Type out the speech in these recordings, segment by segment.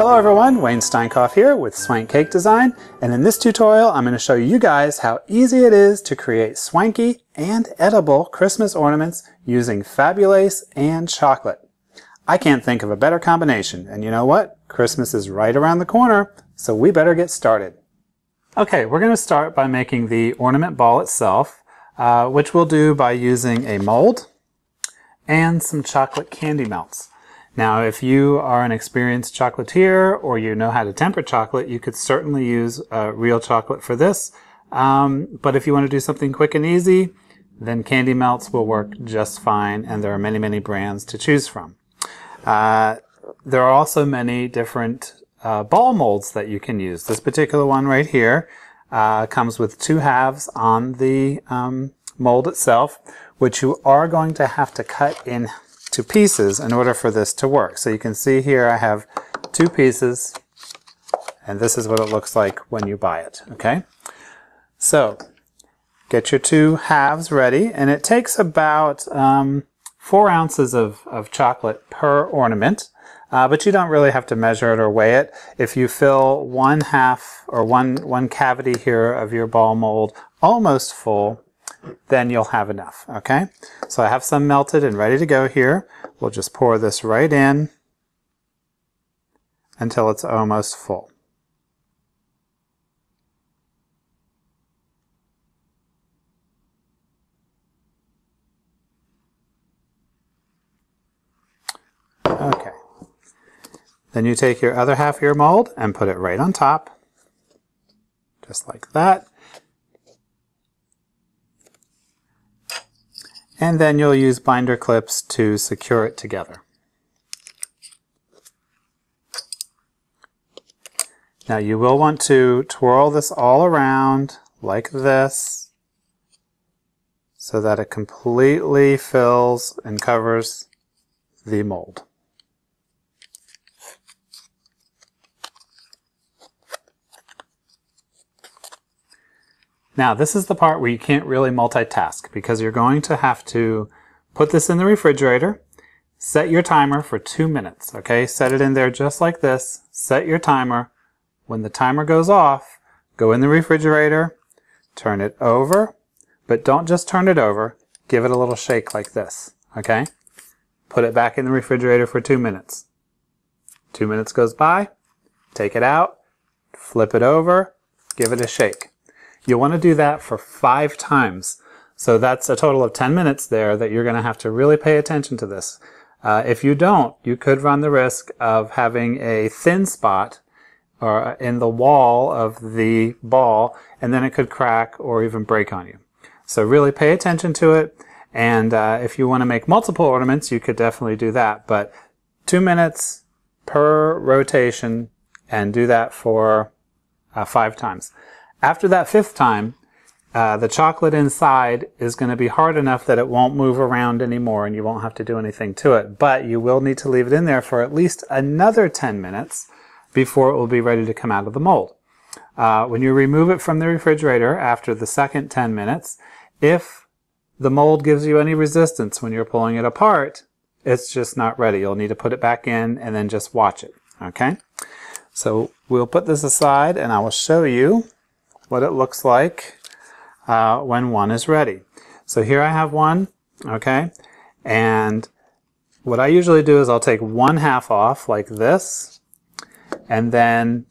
Hello everyone, Wayne Steinkopf here with Swank Cake Design, and in this tutorial I'm going to show you guys how easy it is to create swanky and edible Christmas ornaments using Fabulace and chocolate. I can't think of a better combination, and you know what? Christmas is right around the corner, so we better get started. Okay, we're going to start by making the ornament ball itself, uh, which we'll do by using a mold and some chocolate candy melts. Now, if you are an experienced chocolatier or you know how to temper chocolate, you could certainly use uh, real chocolate for this. Um, but if you want to do something quick and easy, then candy melts will work just fine, and there are many, many brands to choose from. Uh, there are also many different uh, ball molds that you can use. This particular one right here uh, comes with two halves on the um, mold itself, which you are going to have to cut in to pieces in order for this to work. So you can see here I have two pieces and this is what it looks like when you buy it. Okay, so get your two halves ready and it takes about um, four ounces of, of chocolate per ornament. Uh, but you don't really have to measure it or weigh it. If you fill one half or one, one cavity here of your ball mold almost full, then you'll have enough, okay? So I have some melted and ready to go here. We'll just pour this right in until it's almost full. Okay. Then you take your other half of your mold and put it right on top, just like that. And then you'll use binder clips to secure it together. Now you will want to twirl this all around like this so that it completely fills and covers the mold. Now this is the part where you can't really multitask because you're going to have to put this in the refrigerator, set your timer for two minutes, okay? Set it in there just like this, set your timer. When the timer goes off, go in the refrigerator, turn it over, but don't just turn it over, give it a little shake like this, okay? Put it back in the refrigerator for two minutes. Two minutes goes by, take it out, flip it over, give it a shake. You'll want to do that for five times. So that's a total of 10 minutes there that you're going to have to really pay attention to this. Uh, if you don't, you could run the risk of having a thin spot or in the wall of the ball, and then it could crack or even break on you. So really pay attention to it. And uh, if you want to make multiple ornaments, you could definitely do that. But two minutes per rotation and do that for uh, five times. After that fifth time, uh, the chocolate inside is going to be hard enough that it won't move around anymore and you won't have to do anything to it. But you will need to leave it in there for at least another 10 minutes before it will be ready to come out of the mold. Uh, when you remove it from the refrigerator after the second 10 minutes, if the mold gives you any resistance when you're pulling it apart, it's just not ready. You'll need to put it back in and then just watch it. Okay? So we'll put this aside and I will show you what it looks like uh, when one is ready. So here I have one, okay? And what I usually do is I'll take one half off like this, and then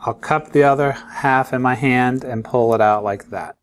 I'll cup the other half in my hand and pull it out like that.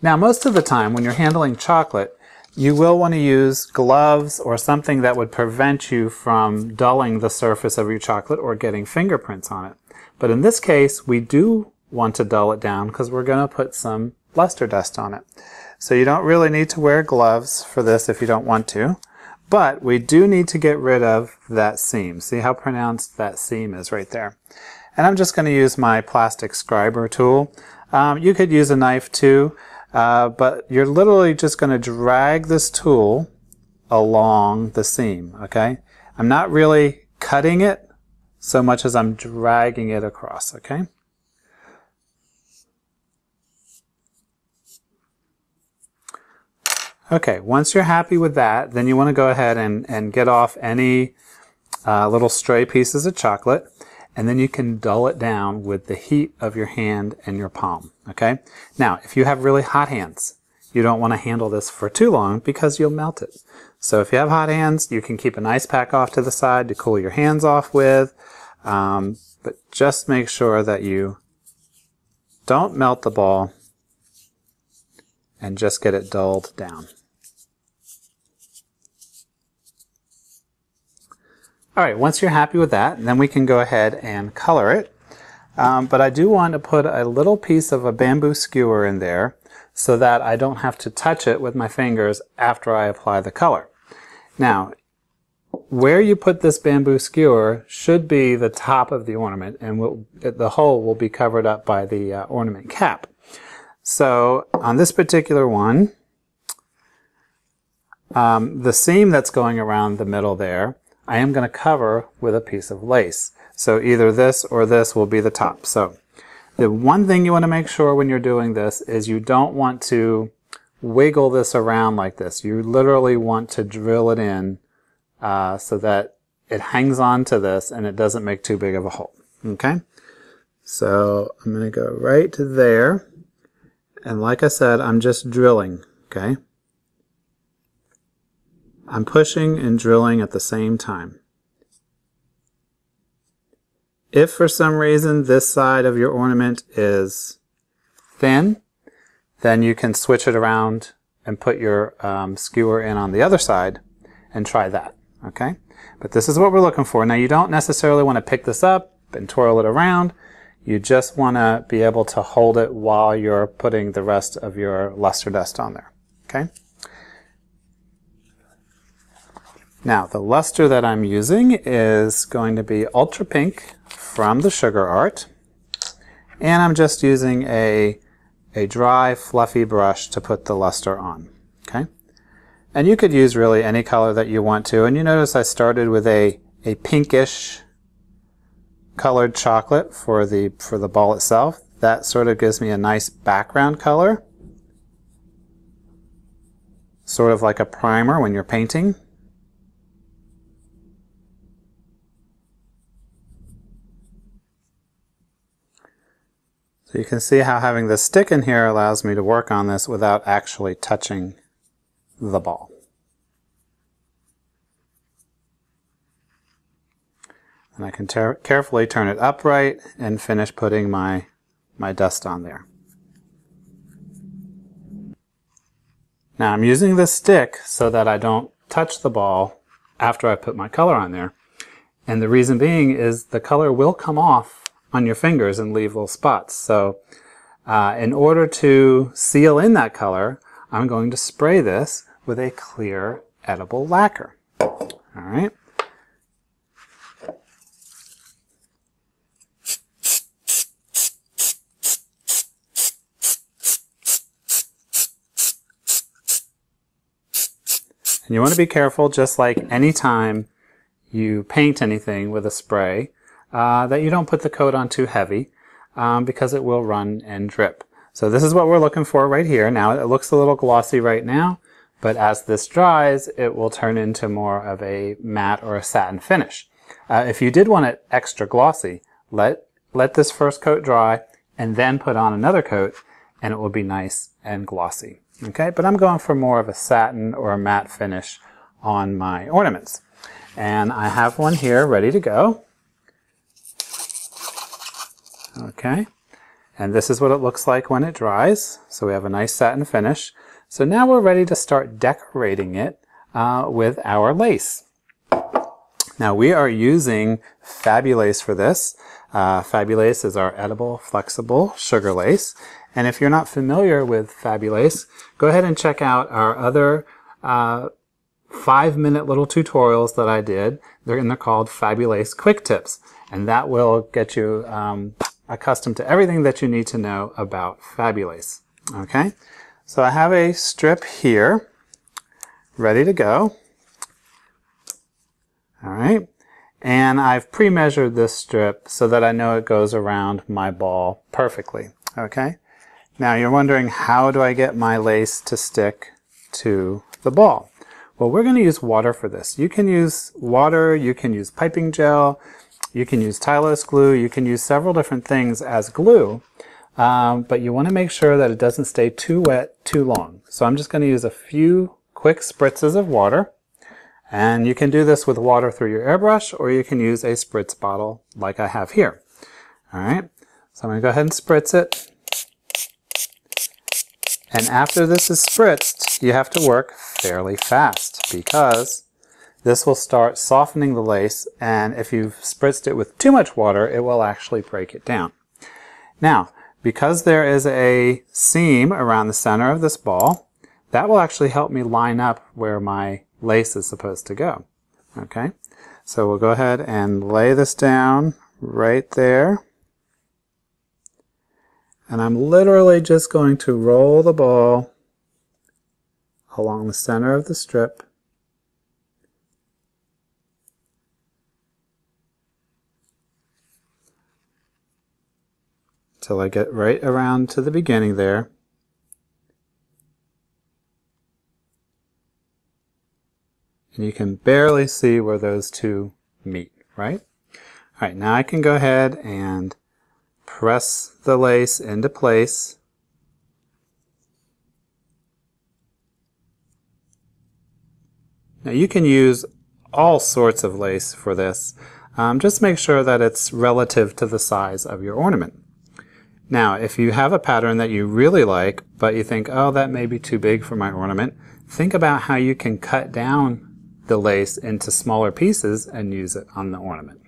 Now most of the time when you're handling chocolate, you will want to use gloves or something that would prevent you from dulling the surface of your chocolate or getting fingerprints on it. But in this case, we do want to dull it down because we're going to put some luster dust on it. So you don't really need to wear gloves for this if you don't want to, but we do need to get rid of that seam. See how pronounced that seam is right there. And I'm just going to use my plastic scriber tool. Um, you could use a knife too, uh, but you're literally just going to drag this tool along the seam, okay? I'm not really cutting it so much as I'm dragging it across, okay? Okay, once you're happy with that, then you want to go ahead and, and get off any uh, little stray pieces of chocolate. and then you can dull it down with the heat of your hand and your palm, okay? Now, if you have really hot hands, you don't want to handle this for too long because you'll melt it. So if you have hot hands, you can keep an ice pack off to the side to cool your hands off with, um, but just make sure that you don't melt the ball and just get it dulled down. All right, once you're happy with that, then we can go ahead and color it. Um, but I do want to put a little piece of a bamboo skewer in there so that I don't have to touch it with my fingers after I apply the color. Now, where you put this bamboo skewer should be the top of the ornament and will, the hole will be covered up by the uh, ornament cap. So on this particular one, um, the seam that's going around the middle there I am going to cover with a piece of lace. So either this or this will be the top. So the one thing you want to make sure when you're doing this is you don't want to wiggle this around like this. You literally want to drill it in uh, so that it hangs on to this and it doesn't make too big of a hole. Okay? So I'm going to go right to there. And like I said, I'm just drilling. Okay? I'm pushing and drilling at the same time. If for some reason this side of your ornament is thin, then you can switch it around and put your um, skewer in on the other side and try that, okay? But this is what we're looking for. Now you don't necessarily want to pick this up and twirl it around. You just want to be able to hold it while you're putting the rest of your luster dust on there, okay? Now, the luster that I'm using is going to be Ultra Pink from the Sugar Art. And I'm just using a, a dry, fluffy brush to put the luster on. Okay? And you could use really any color that you want to. And you notice I started with a, a pinkish colored chocolate for the, for the ball itself. That sort of gives me a nice background color. Sort of like a primer when you're painting. So you can see how having the stick in here allows me to work on this without actually touching the ball. And I can carefully turn it upright and finish putting my, my dust on there. Now I'm using this stick so that I don't touch the ball after I put my color on there. And the reason being is the color will come off on your fingers and leave little spots. So uh, in order to seal in that color, I'm going to spray this with a clear edible lacquer. All right. And you want to be careful, just like any time you paint anything with a spray, uh, that you don't put the coat on too heavy um, because it will run and drip. So this is what we're looking for right here. Now it looks a little glossy right now, but as this dries, it will turn into more of a matte or a satin finish. Uh, if you did want it extra glossy, let, let this first coat dry and then put on another coat and it will be nice and glossy. Okay, but I'm going for more of a satin or a matte finish on my ornaments. And I have one here ready to go. Okay, and this is what it looks like when it dries. So we have a nice satin finish. So now we're ready to start decorating it uh, with our lace. Now we are using Fabulace for this. Uh, Fabulace is our edible, flexible sugar lace. And if you're not familiar with Fabulace, go ahead and check out our other uh, five minute little tutorials that I did. They're, and they're called Fabulace Quick Tips. And that will get you um, accustomed to everything that you need to know about Fabulace. Okay, so I have a strip here ready to go. All right, and I've pre-measured this strip so that I know it goes around my ball perfectly. Okay, now you're wondering how do I get my lace to stick to the ball? Well, we're going to use water for this. You can use water, you can use piping gel, You can use Tylose glue. You can use several different things as glue. Um, but you want to make sure that it doesn't stay too wet too long. So I'm just going to use a few quick spritzes of water. And you can do this with water through your airbrush or you can use a spritz bottle like I have here. All right, so I'm going to go ahead and spritz it. And after this is spritzed, you have to work fairly fast because this will start softening the lace and if you've spritzed it with too much water, it will actually break it down. Now, because there is a seam around the center of this ball, that will actually help me line up where my lace is supposed to go. Okay, so we'll go ahead and lay this down right there. And I'm literally just going to roll the ball along the center of the strip till I get right around to the beginning there. And you can barely see where those two meet, right? All right, now I can go ahead and press the lace into place. Now you can use all sorts of lace for this. Um, just make sure that it's relative to the size of your ornament. Now, if you have a pattern that you really like, but you think, oh, that may be too big for my ornament, think about how you can cut down the lace into smaller pieces and use it on the ornament.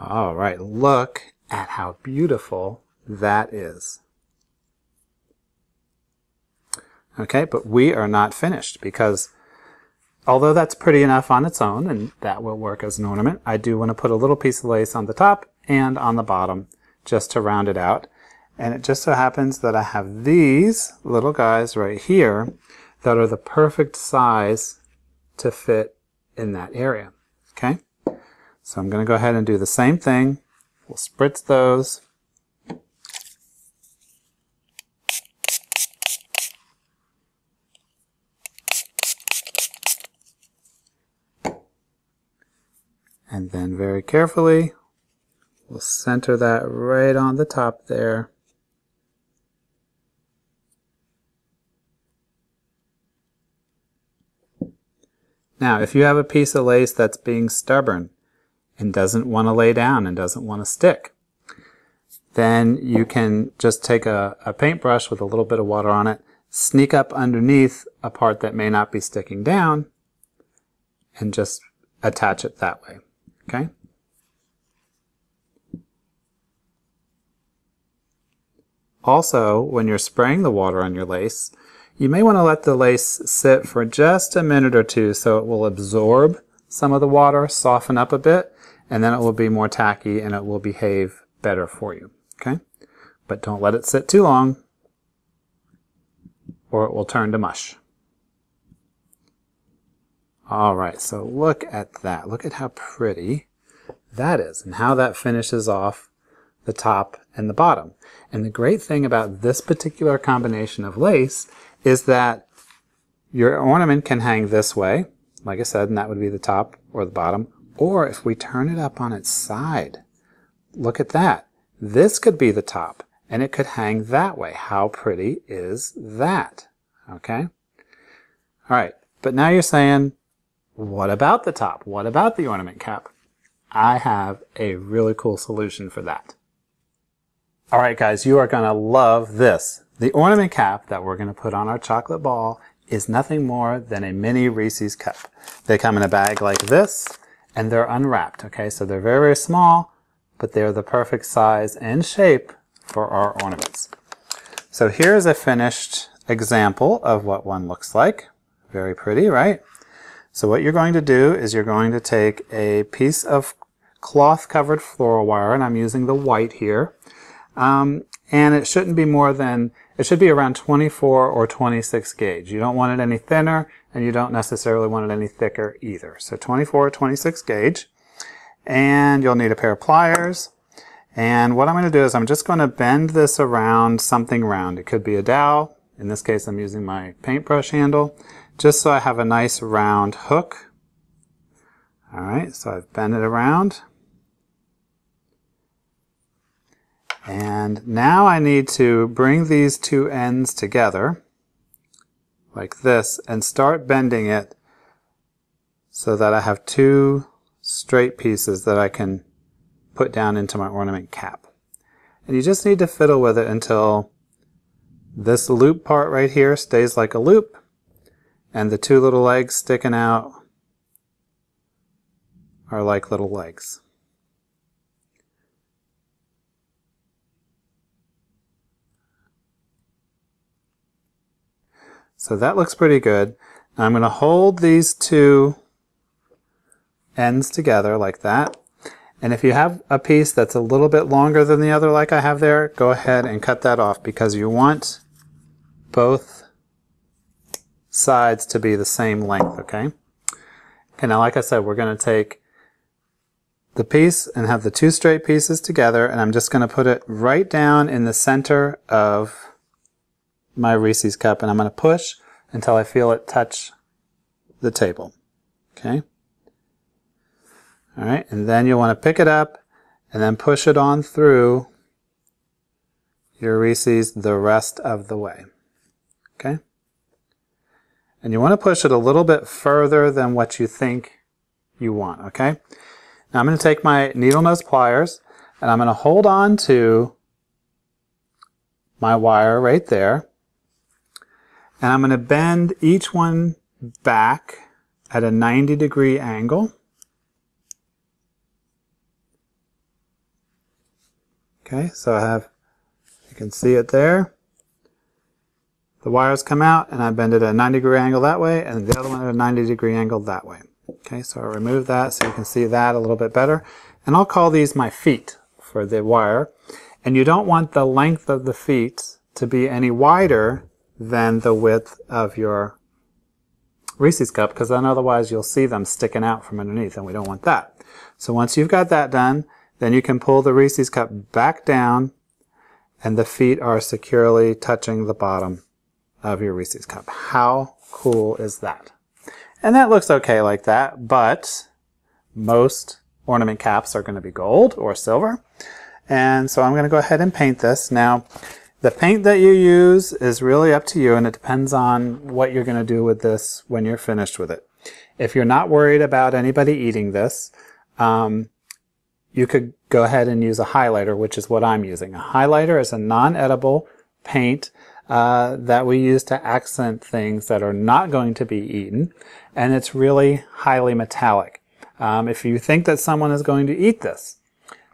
All right, look at how beautiful that is. Okay, but we are not finished because although that's pretty enough on its own and that will work as an ornament, I do want to put a little piece of lace on the top and on the bottom just to round it out. And it just so happens that I have these little guys right here that are the perfect size to fit in that area. Okay? So I'm going to go ahead and do the same thing. We'll spritz those. And then very carefully, we'll center that right on the top there. Now, if you have a piece of lace that's being stubborn and doesn't want to lay down and doesn't want to stick, then you can just take a, a paintbrush with a little bit of water on it, sneak up underneath a part that may not be sticking down, and just attach it that way. Okay? Also, when you're spraying the water on your lace, you may want to let the lace sit for just a minute or two so it will absorb some of the water, soften up a bit, and then it will be more tacky and it will behave better for you. Okay? But don't let it sit too long or it will turn to mush. All right, so look at that. Look at how pretty that is and how that finishes off the top and the bottom. And the great thing about this particular combination of lace is that your ornament can hang this way, like I said, and that would be the top or the bottom. Or if we turn it up on its side, look at that. This could be the top and it could hang that way. How pretty is that? Okay. All right. But now you're saying, what about the top? What about the ornament cap? I have a really cool solution for that. All right, guys, you are going to love this. The ornament cap that we're going to put on our chocolate ball is nothing more than a mini Reese's cup. They come in a bag like this, and they're unwrapped, okay? So they're very, very small, but they're the perfect size and shape for our ornaments. So here's a finished example of what one looks like. Very pretty, right? So what you're going to do is you're going to take a piece of cloth covered floral wire, and I'm using the white here. Um, and it shouldn't be more than, it should be around 24 or 26 gauge. You don't want it any thinner, and you don't necessarily want it any thicker either. So 24 or 26 gauge. And you'll need a pair of pliers. And what I'm going to do is I'm just going to bend this around something round. It could be a dowel. In this case, I'm using my paintbrush handle just so I have a nice round hook All right, so I've bent it around. And now I need to bring these two ends together like this and start bending it so that I have two straight pieces that I can put down into my ornament cap. And you just need to fiddle with it until this loop part right here stays like a loop and the two little legs sticking out are like little legs. So that looks pretty good. Now I'm going to hold these two ends together like that. And if you have a piece that's a little bit longer than the other like I have there, go ahead and cut that off because you want both sides to be the same length, okay? Okay, now like I said, we're going to take the piece and have the two straight pieces together and I'm just going to put it right down in the center of my Reese's cup and I'm going to push until I feel it touch the table. Okay? All right, and then you'll want to pick it up and then push it on through your Reese's the rest of the way. Okay? And you want to push it a little bit further than what you think you want, okay? Now I'm going to take my needle nose pliers and I'm going to hold on to my wire right there and I'm going to bend each one back at a 90 degree angle. Okay, so I have, you can see it there. The wires come out and I bend it at a 90 degree angle that way and the other one at a 90 degree angle that way. Okay, so I'll remove that so you can see that a little bit better. And I'll call these my feet for the wire. And you don't want the length of the feet to be any wider than the width of your Reese's cup because then otherwise you'll see them sticking out from underneath and we don't want that. So once you've got that done, then you can pull the Reese's cup back down and the feet are securely touching the bottom of your Reese's cup. How cool is that? And that looks okay like that, but most ornament caps are going to be gold or silver. And so I'm going to go ahead and paint this. Now, the paint that you use is really up to you and it depends on what you're going to do with this when you're finished with it. If you're not worried about anybody eating this, um, you could go ahead and use a highlighter, which is what I'm using. A highlighter is a non-edible paint uh, that we use to accent things that are not going to be eaten, and it's really highly metallic. Um, if you think that someone is going to eat this,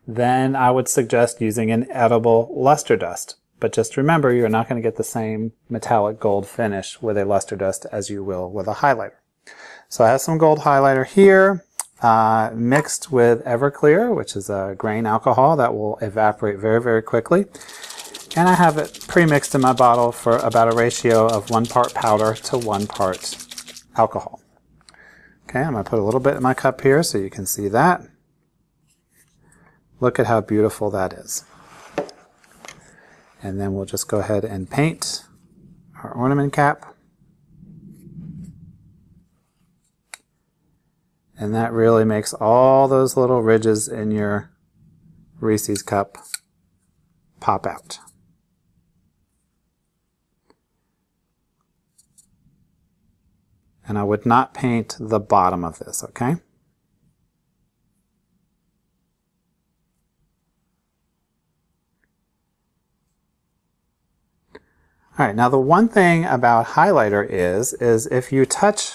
then I would suggest using an edible luster dust. But just remember, you're not going to get the same metallic gold finish with a luster dust as you will with a highlighter. So I have some gold highlighter here, uh, mixed with Everclear, which is a grain alcohol that will evaporate very, very quickly. And I have it pre-mixed in my bottle for about a ratio of one part powder to one part alcohol. Okay, I'm going to put a little bit in my cup here so you can see that. Look at how beautiful that is. And then we'll just go ahead and paint our ornament cap. And that really makes all those little ridges in your Reese's cup pop out. And I would not paint the bottom of this, okay? All right, now the one thing about highlighter is, is if you touch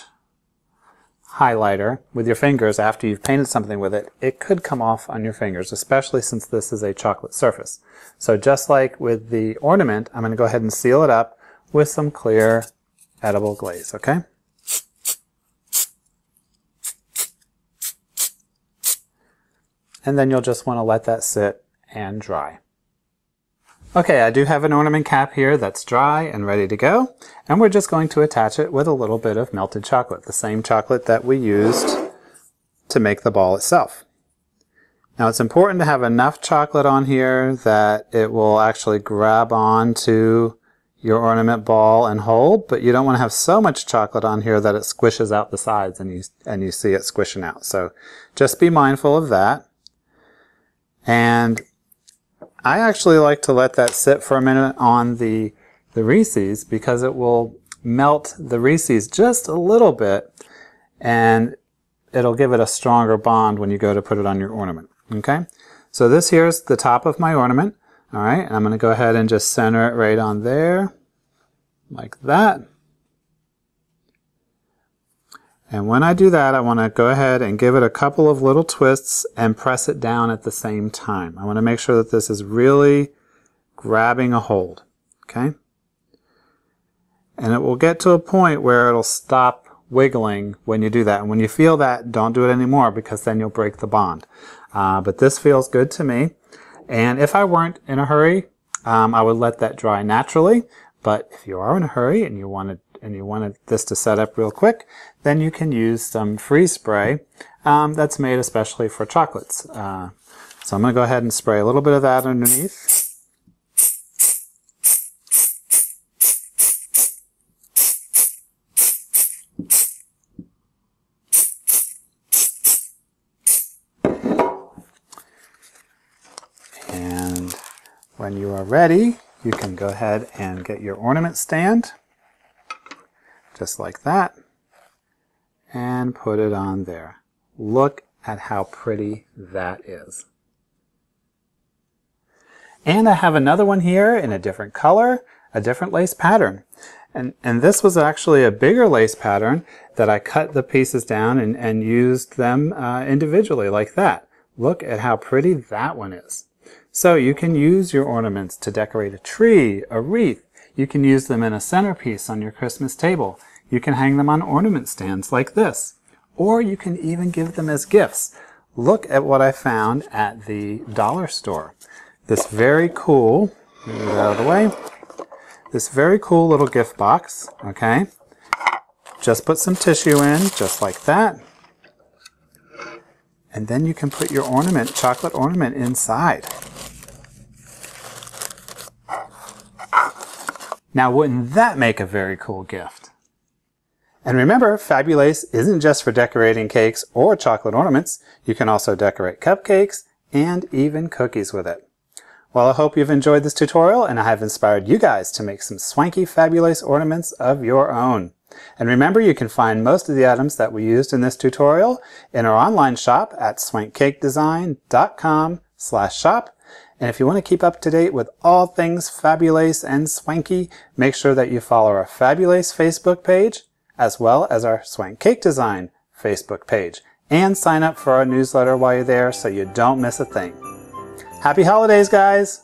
highlighter with your fingers after you've painted something with it, it could come off on your fingers, especially since this is a chocolate surface. So just like with the ornament, I'm going to go ahead and seal it up with some clear edible glaze, okay? And then you'll just want to let that sit and dry. Okay, I do have an ornament cap here that's dry and ready to go, and we're just going to attach it with a little bit of melted chocolate, the same chocolate that we used to make the ball itself. Now it's important to have enough chocolate on here that it will actually grab on to your ornament ball and hold, but you don't want to have so much chocolate on here that it squishes out the sides and you, and you see it squishing out. So just be mindful of that. And I actually like to let that sit for a minute on the, the Reese's because it will melt the Reese's just a little bit and it'll give it a stronger bond when you go to put it on your ornament. Okay, so this here is the top of my ornament. All right, and I'm going to go ahead and just center it right on there, like that. And when I do that, I want to go ahead and give it a couple of little twists and press it down at the same time. I want to make sure that this is really grabbing a hold, okay? And it will get to a point where it'll stop wiggling when you do that. And when you feel that, don't do it anymore because then you'll break the bond. Uh, but this feels good to me. And if I weren't in a hurry, um, I would let that dry naturally. But if you are in a hurry and you wanted and you wanted this to set up real quick, then you can use some free spray um, that's made especially for chocolates. Uh, so I'm going to go ahead and spray a little bit of that underneath. And when you are ready, you can go ahead and get your ornament stand, just like that, and put it on there. Look at how pretty that is. And I have another one here in a different color, a different lace pattern. And, and this was actually a bigger lace pattern that I cut the pieces down and, and used them uh, individually like that. Look at how pretty that one is. So you can use your ornaments to decorate a tree, a wreath. You can use them in a centerpiece on your Christmas table. You can hang them on ornament stands like this. Or you can even give them as gifts. Look at what I found at the dollar store. This very cool, move it out of the way, this very cool little gift box, okay? Just put some tissue in, just like that. And then you can put your ornament, chocolate ornament inside. Now, wouldn't that make a very cool gift? And remember, Fabulace isn't just for decorating cakes or chocolate ornaments. You can also decorate cupcakes and even cookies with it. Well, I hope you've enjoyed this tutorial and I have inspired you guys to make some swanky Fabulace ornaments of your own. And remember, you can find most of the items that we used in this tutorial in our online shop at swankcakedesign.com slash shop. And if you want to keep up to date with all things Fabulace and Swanky, make sure that you follow our Fabulace Facebook page, as well as our Swank Cake Design Facebook page. And sign up for our newsletter while you're there so you don't miss a thing. Happy holidays, guys!